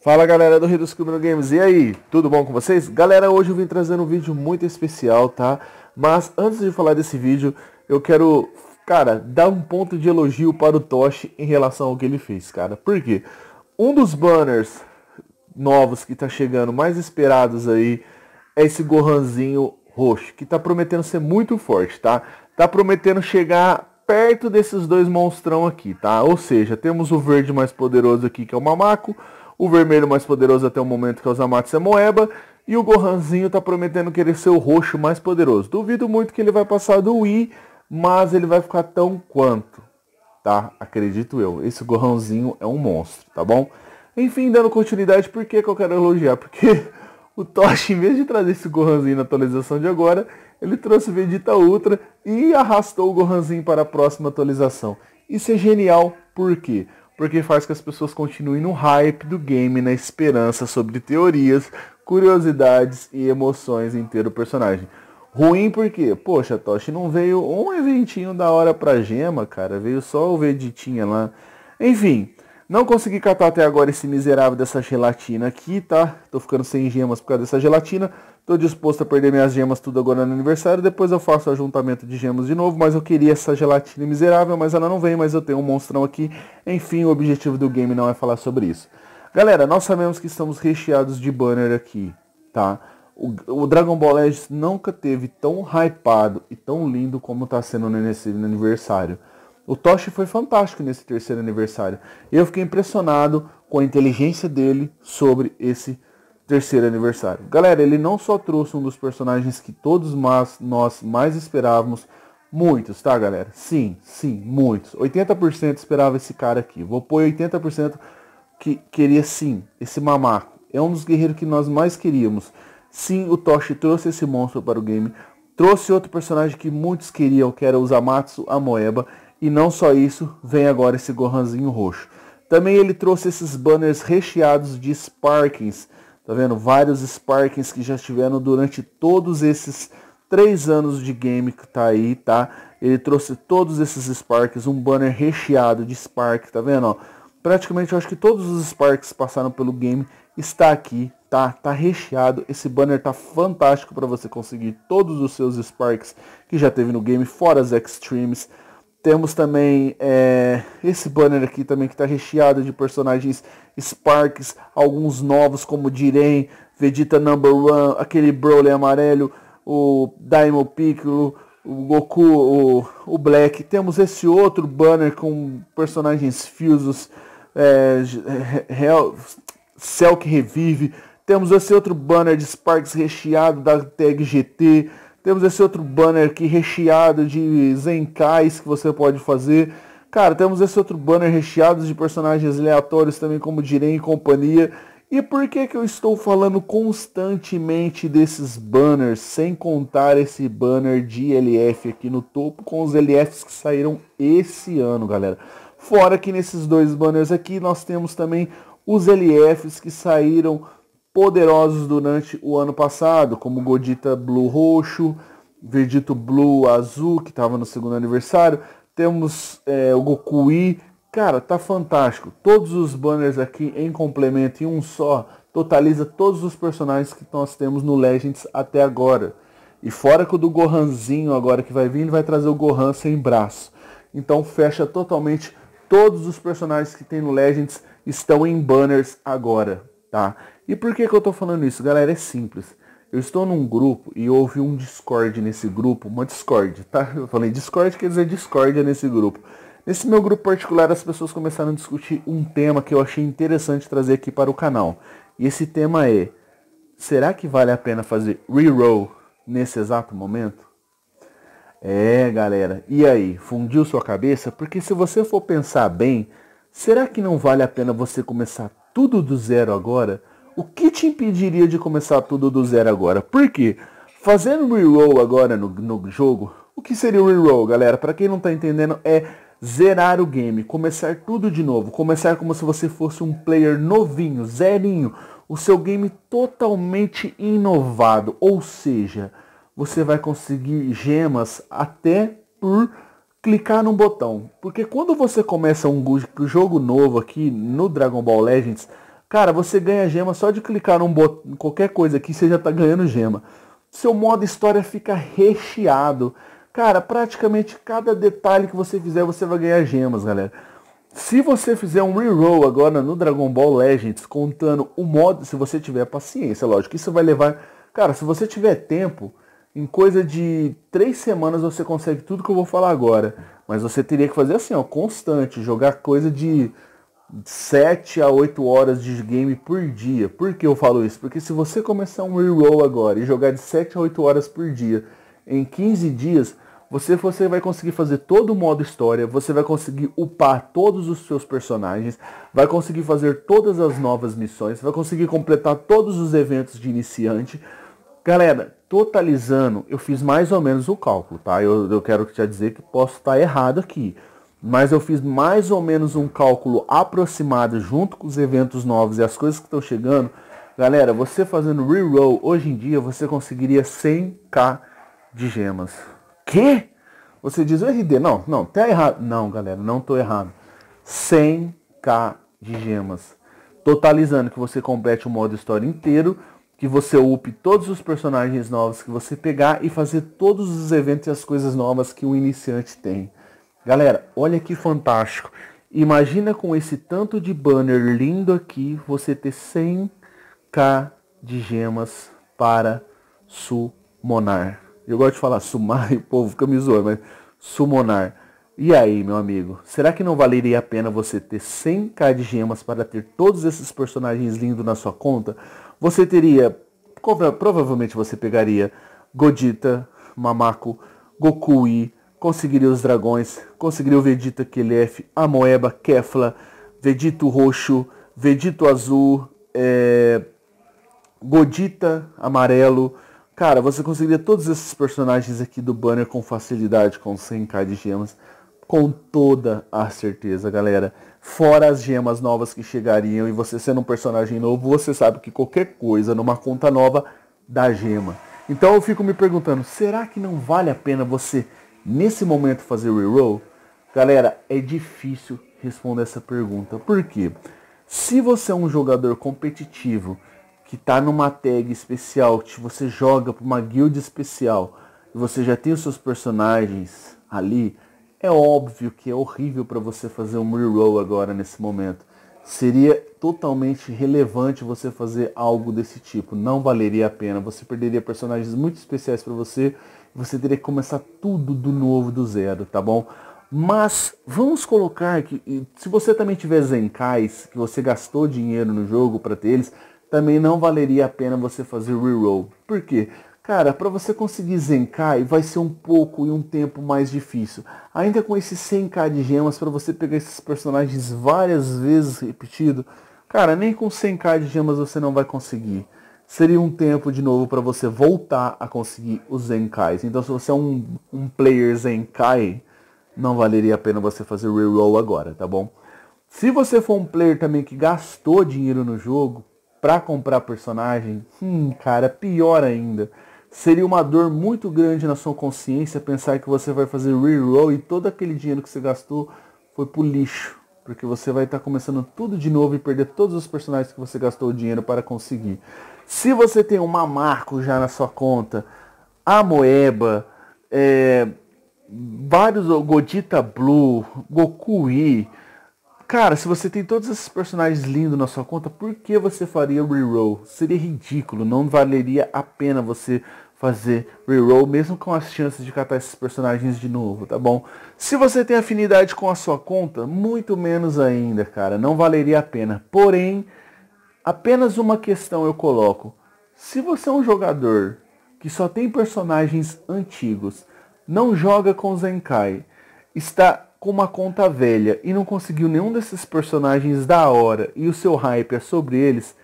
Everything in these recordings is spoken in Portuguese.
Fala galera do Rio dos Criminal Games, e aí, tudo bom com vocês? Galera, hoje eu vim trazendo um vídeo muito especial, tá? Mas antes de falar desse vídeo, eu quero, cara, dar um ponto de elogio para o Toshi em relação ao que ele fez, cara. Por quê? Um dos banners novos que tá chegando, mais esperados aí, é esse Gohanzinho roxo, que tá prometendo ser muito forte, tá? Tá prometendo chegar perto desses dois monstrão aqui, tá? Ou seja, temos o verde mais poderoso aqui, que é o Mamaco, o vermelho mais poderoso até o momento, que é o Zamatsu é Moeba. E o Gohanzinho tá prometendo querer ser o roxo mais poderoso. Duvido muito que ele vai passar do Wii, mas ele vai ficar tão quanto. Tá? Acredito eu. Esse Gohanzinho é um monstro, tá bom? Enfim, dando continuidade, por que, que eu quero elogiar? Porque o Toshi, em vez de trazer esse Gohanzinho na atualização de agora, ele trouxe o Vegeta Ultra e arrastou o Gohanzinho para a próxima atualização. Isso é genial, por quê? Porque faz que as pessoas continuem no hype do game, na esperança sobre teorias, curiosidades e emoções em ter o personagem. Ruim porque, poxa, Toshi não veio um eventinho da hora pra gema, cara, veio só o Vegetinha lá. Enfim, não consegui catar até agora esse miserável dessa gelatina aqui, tá? Tô ficando sem gemas por causa dessa gelatina. Tô disposto a perder minhas gemas tudo agora no aniversário. Depois eu faço o ajuntamento de gemas de novo. Mas eu queria essa gelatina miserável, mas ela não vem. Mas eu tenho um monstrão aqui. Enfim, o objetivo do game não é falar sobre isso. Galera, nós sabemos que estamos recheados de banner aqui, tá? O, o Dragon Ball Legends nunca teve tão hypado e tão lindo como tá sendo nesse aniversário. O Toshi foi fantástico nesse terceiro aniversário. Eu fiquei impressionado com a inteligência dele sobre esse terceiro aniversário. Galera, ele não só trouxe um dos personagens que todos nós, mais esperávamos, muitos, tá galera? Sim, sim, muitos. 80% esperava esse cara aqui. Vou pôr 80% que queria sim, esse mamaco. É um dos guerreiros que nós mais queríamos. Sim, o Toshi trouxe esse monstro para o game. Trouxe outro personagem que muitos queriam, que era o Zamatsu Amoeba. E não só isso, vem agora esse Gohanzinho roxo. Também ele trouxe esses banners recheados de Sparkings. Tá vendo? Vários Sparkings que já estiveram durante todos esses três anos de game que tá aí, tá? Ele trouxe todos esses Sparks, um banner recheado de Spark, tá vendo? Ó, praticamente eu acho que todos os Sparks passaram pelo game está aqui, tá? Tá recheado. Esse banner tá fantástico para você conseguir todos os seus Sparks que já teve no game, fora as Extremes. Temos também é, esse banner aqui também que está recheado de personagens Sparks, alguns novos como Diren, Vegeta Number One, aquele Broly amarelo, o Daimo Piccolo, o Goku, o, o Black. Temos esse outro banner com personagens fusos, é, Real, Cell que revive. Temos esse outro banner de Sparks recheado da tag GT. Temos esse outro banner aqui recheado de Zenkais que você pode fazer. Cara, temos esse outro banner recheado de personagens aleatórios também, como Diren e companhia. E por que, que eu estou falando constantemente desses banners, sem contar esse banner de LF aqui no topo, com os LFs que saíram esse ano, galera? Fora que nesses dois banners aqui nós temos também os LFs que saíram poderosos durante o ano passado, como Godita Blue roxo, Verdito Blue azul, que estava no segundo aniversário. Temos é, o Goku I. Cara, tá fantástico. Todos os banners aqui em complemento em um só totaliza todos os personagens que nós temos no Legends até agora. E fora que o do Gohanzinho agora que vai vir, ele vai trazer o Gohan sem braço. Então fecha totalmente todos os personagens que tem no Legends estão em banners agora, tá? E por que, que eu tô falando isso? Galera, é simples. Eu estou num grupo e houve um Discord nesse grupo, uma Discord, tá? Eu falei Discord quer dizer Discord nesse grupo. Nesse meu grupo particular, as pessoas começaram a discutir um tema que eu achei interessante trazer aqui para o canal. E esse tema é: será que vale a pena fazer reroll nesse exato momento? É, galera. E aí, fundiu sua cabeça? Porque se você for pensar bem, será que não vale a pena você começar tudo do zero agora? O que te impediria de começar tudo do zero agora? Por quê? Fazendo reroll agora no, no jogo, o que seria o reroll, galera? Para quem não tá entendendo, é zerar o game, começar tudo de novo, começar como se você fosse um player novinho, zerinho, o seu game totalmente inovado, ou seja, você vai conseguir gemas até por clicar num botão, porque quando você começa um jogo novo aqui no Dragon Ball Legends, Cara, você ganha gema só de clicar num bot... em qualquer coisa aqui, você já tá ganhando gema. Seu modo história fica recheado. Cara, praticamente cada detalhe que você fizer, você vai ganhar gemas, galera. Se você fizer um reroll agora no Dragon Ball Legends, contando o modo, se você tiver paciência, lógico, isso vai levar... Cara, se você tiver tempo, em coisa de três semanas você consegue tudo que eu vou falar agora. Mas você teria que fazer assim, ó, constante, jogar coisa de 7 a 8 horas de game por dia. Por que eu falo isso? Porque se você começar um reroll agora e jogar de 7 a 8 horas por dia em 15 dias, você, você vai conseguir fazer todo o modo história, você vai conseguir upar todos os seus personagens, vai conseguir fazer todas as novas missões, vai conseguir completar todos os eventos de iniciante. Galera, totalizando, eu fiz mais ou menos o cálculo, tá? Eu, eu quero te dizer que posso estar errado aqui mas eu fiz mais ou menos um cálculo aproximado junto com os eventos novos e as coisas que estão chegando. Galera, você fazendo reroll hoje em dia você conseguiria 100k de gemas. Que? Você diz RD, não, não, tá errado. Não, galera, não tô errado. 100k de gemas. Totalizando que você complete o modo história inteiro, que você upe todos os personagens novos que você pegar e fazer todos os eventos e as coisas novas que o iniciante tem. Galera, olha que fantástico. Imagina com esse tanto de banner lindo aqui, você ter 100k de gemas para summonar. Eu gosto de falar sumar e o povo fica me zoando, mas summonar. E aí, meu amigo, será que não valeria a pena você ter 100k de gemas para ter todos esses personagens lindos na sua conta? Você teria, provavelmente você pegaria Godita, Mamako, Gokui, conseguiria os dragões, conseguiria o Vegeta Kelef, Amoeba, Kefla, Vegito Roxo, Vegito Azul, é... Godita Amarelo. Cara, você conseguiria todos esses personagens aqui do banner com facilidade, com 100k de gemas, com toda a certeza, galera. Fora as gemas novas que chegariam e você sendo um personagem novo, você sabe que qualquer coisa numa conta nova dá gema. Então eu fico me perguntando, será que não vale a pena você nesse momento fazer reroll? Galera, é difícil responder essa pergunta. Por quê? Se você é um jogador competitivo que está numa tag especial, que você joga para uma guild especial e você já tem os seus personagens ali, é óbvio que é horrível para você fazer um reroll agora nesse momento. Seria totalmente relevante você fazer algo desse tipo. Não valeria a pena. Você perderia personagens muito especiais para você você teria que começar tudo do novo, do zero, tá bom? Mas vamos colocar que se você também tiver Zenkais, que você gastou dinheiro no jogo para ter eles, também não valeria a pena você fazer reroll. Por quê? Cara, para você conseguir Zenkai vai ser um pouco e um tempo mais difícil. Ainda com esses 100k de gemas para você pegar esses personagens várias vezes repetido, cara, nem com 100k de gemas você não vai conseguir seria um tempo de novo para você voltar a conseguir os Zenkais. Então se você é um, um player Zenkai, não valeria a pena você fazer reroll agora, tá bom? Se você for um player também que gastou dinheiro no jogo para comprar personagem, hum, cara, pior ainda. Seria uma dor muito grande na sua consciência pensar que você vai fazer reroll e todo aquele dinheiro que você gastou foi pro lixo. Porque você vai estar tá começando tudo de novo e perder todos os personagens que você gastou o dinheiro para conseguir. Se você tem uma Marco já na sua conta, a Moeba, é, vários Godita Blue, Goku cara, se você tem todos esses personagens lindos na sua conta, por que você faria reroll? Seria ridículo, não valeria a pena você fazer reroll, mesmo com as chances de catar esses personagens de novo, tá bom? Se você tem afinidade com a sua conta, muito menos ainda, cara, não valeria a pena. Porém, Apenas uma questão eu coloco. Se você é um jogador que só tem personagens antigos, não joga com Zenkai, está com uma conta velha e não conseguiu nenhum desses personagens da hora e o seu hype é sobre eles,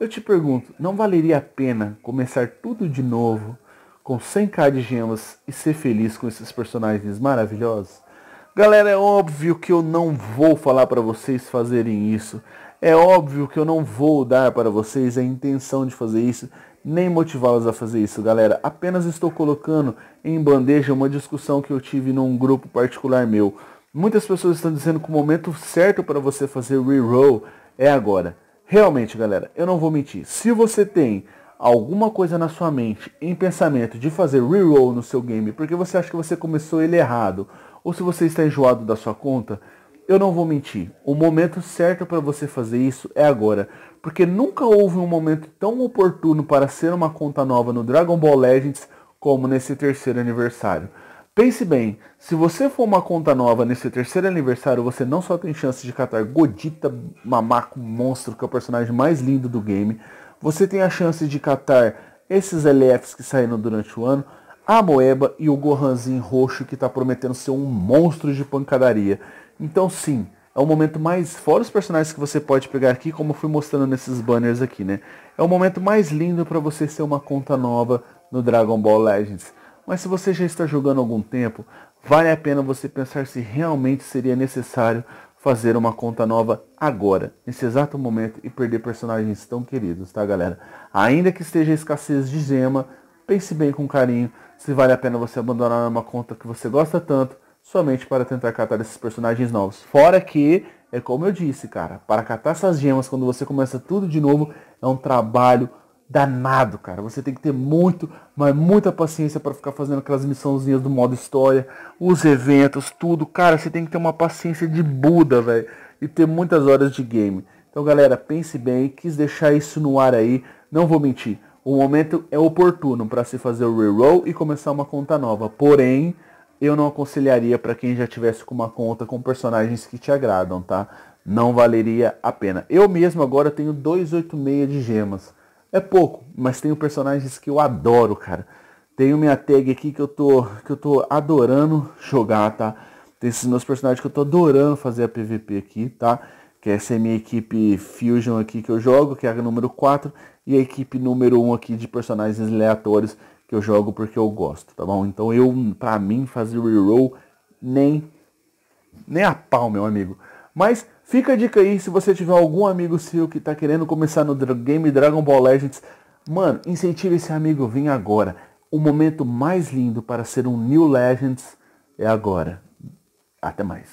eu te pergunto, não valeria a pena começar tudo de novo com 100k de gemas e ser feliz com esses personagens maravilhosos? Galera, é óbvio que eu não vou falar para vocês fazerem isso. É óbvio que eu não vou dar para vocês a intenção de fazer isso, nem motivá-los a fazer isso, galera. Apenas estou colocando em bandeja uma discussão que eu tive num grupo particular meu. Muitas pessoas estão dizendo que o momento certo para você fazer reroll é agora. realmente, galera, eu não vou mentir. Se você tem alguma coisa na sua mente, em pensamento, de fazer reroll no seu game, porque você acha que você começou ele errado, ou se você está enjoado da sua conta, eu não vou mentir. O momento certo para você fazer isso é agora. Porque nunca houve um momento tão oportuno para ser uma conta nova no Dragon Ball Legends como nesse terceiro aniversário. Pense bem, se você for uma conta nova nesse terceiro aniversário, você não só tem chance de catar Godita Mamaco Monstro, que é o personagem mais lindo do game, você tem a chance de catar esses LFs que saíram durante o ano, a Moeba e o Gohanzinho roxo que está prometendo ser um monstro de pancadaria. Então sim, é o momento mais. Fora os personagens que você pode pegar aqui, como fui mostrando nesses banners aqui, né? É o momento mais lindo para você ser uma conta nova no Dragon Ball Legends. Mas se você já está jogando há algum tempo, vale a pena você pensar se realmente seria necessário fazer uma conta nova agora, nesse exato momento, e perder personagens tão queridos, tá galera? Ainda que esteja escassez de gema, pense bem com carinho se vale a pena você abandonar uma conta que você gosta tanto somente para tentar catar esses personagens novos. Fora que, é como eu disse, cara, para catar essas gemas quando você começa tudo de novo, é um trabalho danado, cara. Você tem que ter muito, mas muita paciência para ficar fazendo aquelas missãozinhas do modo história, os eventos, tudo. Cara, você tem que ter uma paciência de Buda, velho, e ter muitas horas de game. Então, galera, pense bem, quis deixar isso no ar aí, não vou mentir. O momento é oportuno para se fazer o reroll e começar uma conta nova. Porém, eu não aconselharia para quem já tivesse com uma conta com personagens que te agradam, tá? Não valeria a pena. Eu mesmo agora tenho 286 de gemas. É pouco, mas tenho personagens que eu adoro, cara. Tenho minha tag aqui que eu tô que eu tô adorando jogar, tá? Tem esses meus personagens que eu tô adorando fazer a PVP aqui, tá? Que essa é a minha equipe Fusion aqui que eu jogo, que é a número 4, e a equipe número 1 aqui de personagens aleatórios que eu jogo porque eu gosto, tá bom? Então eu, pra mim, fazer reroll nem, nem a pau, meu amigo. Mas fica a dica aí, se você tiver algum amigo seu que tá querendo começar no game Dragon Ball Legends, mano, incentive esse amigo, vem agora. O momento mais lindo para ser um New Legends é agora. Até mais.